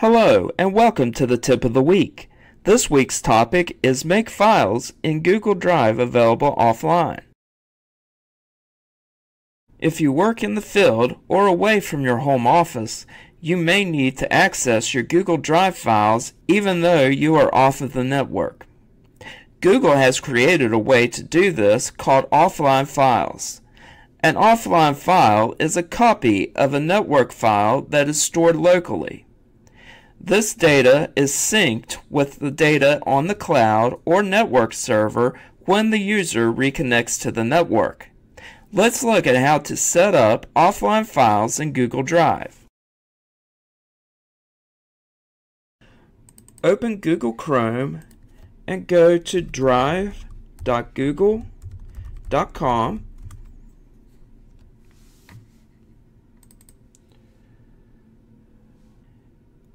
Hello, and welcome to the tip of the week. This week's topic is make files in Google Drive available offline. If you work in the field or away from your home office, you may need to access your Google Drive files even though you are off of the network. Google has created a way to do this called offline files. An offline file is a copy of a network file that is stored locally. This data is synced with the data on the cloud or network server when the user reconnects to the network. Let's look at how to set up offline files in Google Drive. Open Google Chrome and go to drive.google.com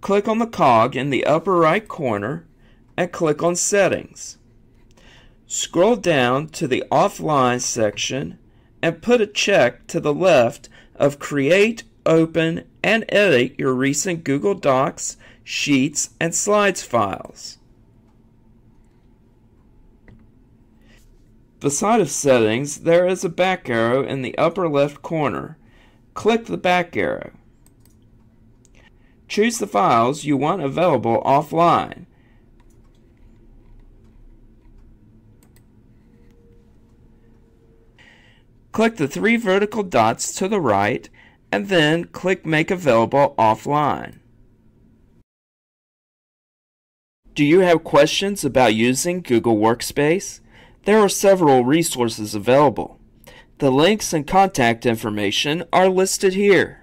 Click on the cog in the upper right corner and click on Settings. Scroll down to the Offline section and put a check to the left of Create, Open, and Edit your recent Google Docs, Sheets, and Slides files. Beside of Settings, there is a back arrow in the upper left corner. Click the back arrow. Choose the files you want available offline. Click the three vertical dots to the right and then click Make Available Offline. Do you have questions about using Google Workspace? There are several resources available. The links and contact information are listed here.